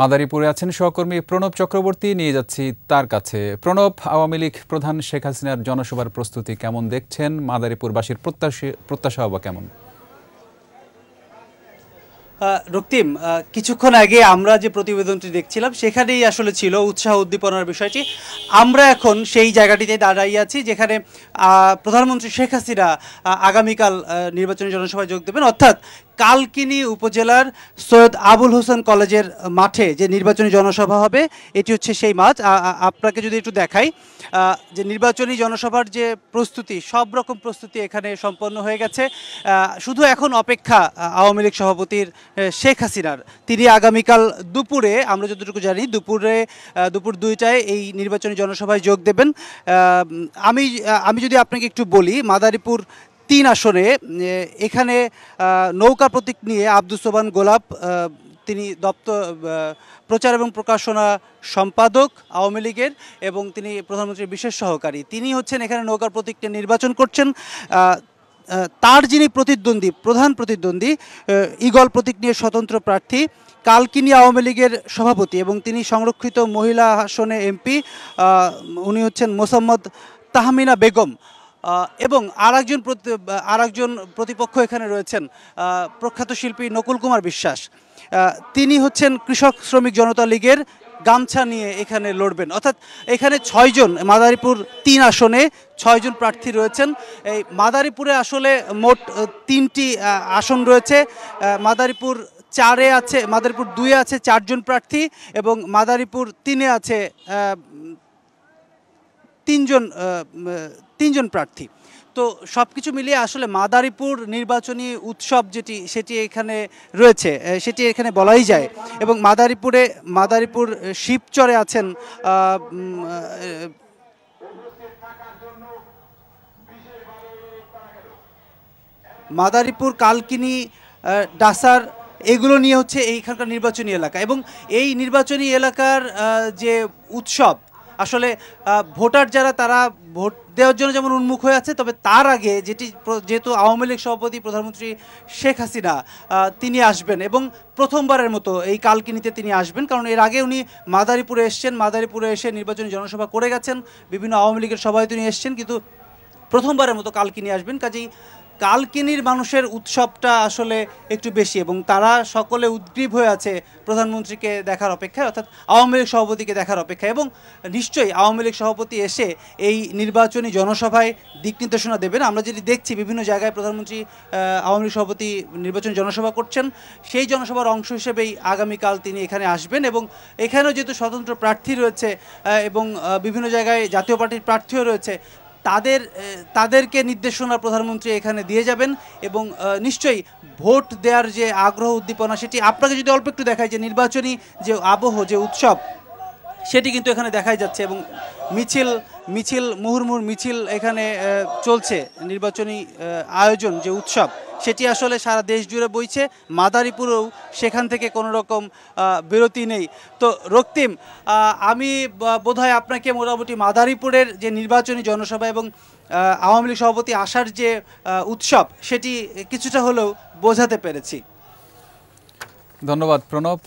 মাদারীপুরে আছেন সহকর্মী প্রণব চক্রবর্তী। নিয়ে যাচ্ছি তার কাছে। প্রণব, আওয়ামী লীগ প্রধান শেখ হাসিনার জনসভার প্রস্তুতি কেমন দেখছেন? মাদারীপুরবাসীর প্রত্যাশী প্রত্যাশা বা কেমন? রক্তিম কিছুক্ষণ আগে আমরা যে প্রতিবেদনটি দেখছিলাম, সেখানেই আসলে ছিল উৎসাহ উদ্দীপনার বিষয়টি। আমরা এখন সেই জায়গাটিতে দাঁড়াইয়ে আছি, যেখানে প্রধানমন্ত্রী শেখ হাসিনা আগামীকাল নির্বাচনী জনসভায় যোগ দেবেন। অর্থাৎ কালকিনি উপজেলার সৈয়দ আবুল হোসেন কলেজের মাঠে যে নির্বাচনী জনসভা হবে, এটি হচ্ছে সেই মাঠ। আপনাকে যদি একটু দেখাই যে নির্বাচনী জনসভার যে প্রস্তুতি, সব রকম প্রস্তুতি এখানে সম্পন্ন হয়ে গেছে। শুধু এখন অপেক্ষা আওয়ামী লীগ সভাপতির শেখ হাসিনার। তিনি আগামীকাল দুপুরে, আমরা যতটুকু জানি, দুপুরে দুপুর দুইটায় এই নির্বাচনী জনসভায় যোগ দেবেন। আমি আমি যদি আপনাকে একটু বলি, মাদারীপুর তিন আসনে এখানে নৌকা প্রতীক নিয়ে আব্দুল সোবান গোলাপ তিনি দপ্তর প্রচার এবং প্রকাশনা সম্পাদক আওয়ামী লীগের এবং তিনি প্রধানমন্ত্রীর বিশেষ সহকারী। তিনি হচ্ছেন এখানে নৌকার প্রতীকটা নির্বাচন করছেন। তার যিনি প্রতিদ্বন্দ্বী, প্রধান প্রতিদ্বন্দ্বী ইগল প্রতীক নিয়ে স্বতন্ত্র প্রার্থী, কালকিনি আওয়ামী লীগের সভাপতি এবং তিনি সংরক্ষিত মহিলা আসনে এমপি উনি হচ্ছেন মোসাম্মদ তাহমিনা বেগম এবং আর একজন প্রতি- আরেকজন প্রতিপক্ষ এখানে রয়েছেন প্রখ্যাত শিল্পী নকুল কুমার বিশ্বাস তিনি হচ্ছেন কৃষক শ্রমিক জনতা লীগের গামছা নিয়ে এখানে লড়বেন। অর্থাৎ এখানে ছয়জন মাদারীপুর তিন আসনে ছয়জন প্রার্থী রয়েছেন। এই মাদারীপুরে আসলে মোট তিনটি আসন রয়েছে। মাদারীপুর চারে আছে, মাদারীপুর দুয়ে আছে চারজন প্রার্থী এবং মাদারীপুর তিনে আছে তিনজন তিনজন প্রার্থী। তো সব কিছু মিলিয়ে আসলে মাদারীপুর নির্বাচনী উৎসব যেটি, সেটি এখানে রয়েছে সেটি এখানে বলাই যায়। এবং মাদারীপুরে, মাদারীপুর শিবচরে আছেন মাদারীপুর, কালকিনি ডাসার, এগুলো নিয়ে হচ্ছে এইখানকার নির্বাচনী এলাকা। এবং এই নির্বাচনী এলাকার যে উৎসব আসলে ভোটার যারা, তারা ভোট দেওয়ার জন্য যেমন উন্মুখ হয়ে আছে, তবে তার আগে যেটি যেহেতু আওয়ামী লীগ সভাপতি প্রধানমন্ত্রী শেখ হাসিনা তিনি আসবেন এবং প্রথমবারের মতো এই কালকিনিতে তিনি আসবেন। কারণ এর আগে উনি মাদারীপুরে এসছেন, মাদারীপুরে এসে নির্বাচনী জনসভা করে গেছেন, বিভিন্ন আওয়ামী লীগের সভায় তিনি এসছেন, কিন্তু প্রথমবারের মতো কালকিনি আসবেন। কাজেই কালকিনির মানুষের উৎসবটা আসলে একটু বেশি এবং তারা সকলে উদ্গ্রীব হয়ে আছে প্রধানমন্ত্রীকে দেখার অপেক্ষায়, অর্থাৎ আওয়ামী লীগ সভাপতিকে দেখার অপেক্ষায় এবং নিশ্চয়ই আওয়ামী লীগ সভাপতি এসে এই নির্বাচনী জনসভায় দিক নির্দেশনা দেবেন। আমরা যেটি দেখছি, বিভিন্ন জায়গায় প্রধানমন্ত্রী আওয়ামী লীগ সভাপতি নির্বাচনী জনসভা করছেন। সেই জনসভার অংশ হিসেবেই আগামীকাল তিনি এখানে আসবেন এবং এখানেও যেহেতু স্বতন্ত্র প্রার্থী রয়েছে এবং বিভিন্ন জায়গায় জাতীয় পার্টির প্রার্থীও রয়েছে তাদের তাদেরকে নির্দেশনা প্রধানমন্ত্রী এখানে দিয়ে যাবেন এবং নিশ্চয়ই ভোট দেওয়ার যে আগ্রহ, উদ্দীপনা, সেটি আপনাকে যদি অল্প একটু দেখায় যে নির্বাচনী যে আবহ, যে উৎসব সেটি কিন্তু এখানে দেখাই যাচ্ছে এবং মিছিল মিছিল, মুহুর্মুহুর মিছিল এখানে চলছে। নির্বাচনী আয়োজন, যে উৎসব, সেটি আসলে সারা দেশ জুড়ে বইছে। মাদারীপুরেও সেখান থেকে কোনো রকম বিরতি নেই। তো রক্তিম আমি বোধহয় আপনাকে মোটামুটি মাদারীপুরের যে নির্বাচনী জনসভা এবং আওয়ামী লীগ সভাপতি আসার যে উৎসব, সেটি কিছুটা হলেও বোঝাতে পেরেছি। ধন্যবাদ প্রণব।